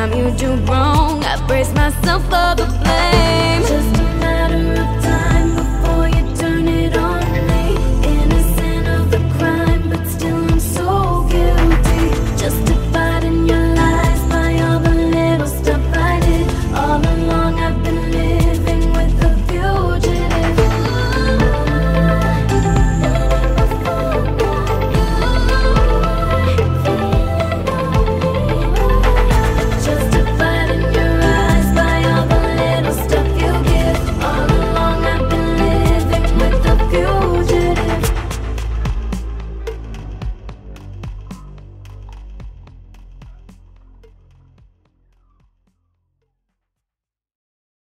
time you do wrong, I brace myself up a blame.